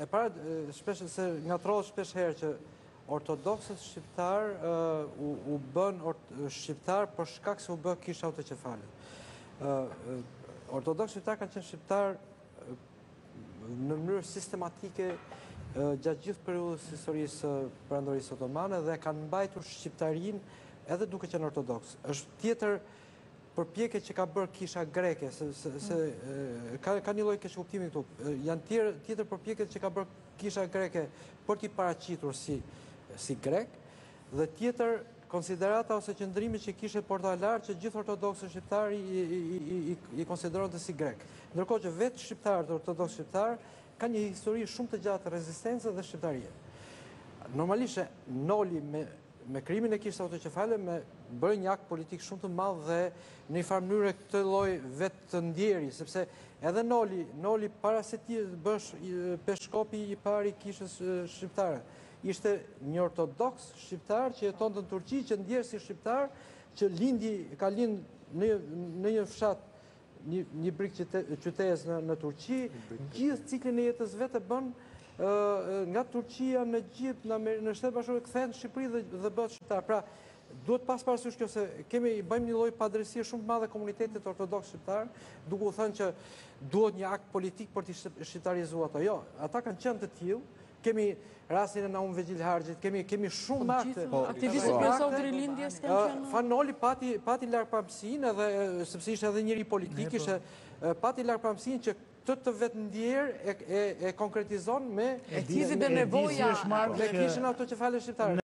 E para, shpesh se ngatërrohet shpesh herë që ortodoksët shqiptarë u, u bënë shqiptarë për shkak se u bë kisha autoqefale. Ë ortodoksët shqiptarë kanë qenë shqiptarë në mënyrë sistematike gjatë gjithë periudhës së historisë së Perandorisë Otomane dhe kanë mbajtur shqiptarinë edhe duke qenë ortodoksë. Është tjetër përpjekjet që ka bërë kisha greke, se ka një lloj keqkuptimi këtu, janë tjetër përpjekjet që ka bërë kisha greke për t'i paraqitur si grekë, dhe tjetër konsiderata ose qëndrimi që kishte Porta e Lartë që gjithë ortodoksët shqiptarë i konsideronte si grekë. Ndërkohë që vetë shqiptarët ortodoksë shqiptarë ka një histori shumë të gjatë rezistence dhe shqiptarie. Normalisht, Noli me Me krijimin e Kishës Autoqefale bëri një akt politik shumë të madh dhe në një farë mënyre këtë lloj vetëndjeri, sepse edhe Noli, Noli para se të bëhej peshkopi i parë i kishës shqiptare, ishte një ortodoks shqiptar që jetonte në Turqi, që ndihej si shqiptar, që lindi, ka lind në një fshat në Ibrik Tepe në Turqi, gjithë ciklin e jetës së vet e bën, nga Turqia në Egjipt, në Shtetet e Bashkuara, kthehet në Shqipëri dhe bëhet shqiptar. Pra, duhet pas parasysh kjo se kemi i bëjmë një lloj padrejtësie shumë të madhe komunitetit ortodoks shqiptar, duke u thënë që duhet një akt politik për t'i shqiptarizuar ato. Jo, ata kanë qenë të tillë, Kemi rastin e Naum Veqilharxhit, kemi kemi shumë me atë. Po, aktivistët kryesorë të Rilindjes kanë qenë. Fan Noli pati pati largpamësinë edhe sepse ishte edhe njeri politik, po. ishte pati largpamësinë që këtë vetëndjerë e, e, e konkretizon me... E tizit dhe nevoja... E tizit dhe nevoja...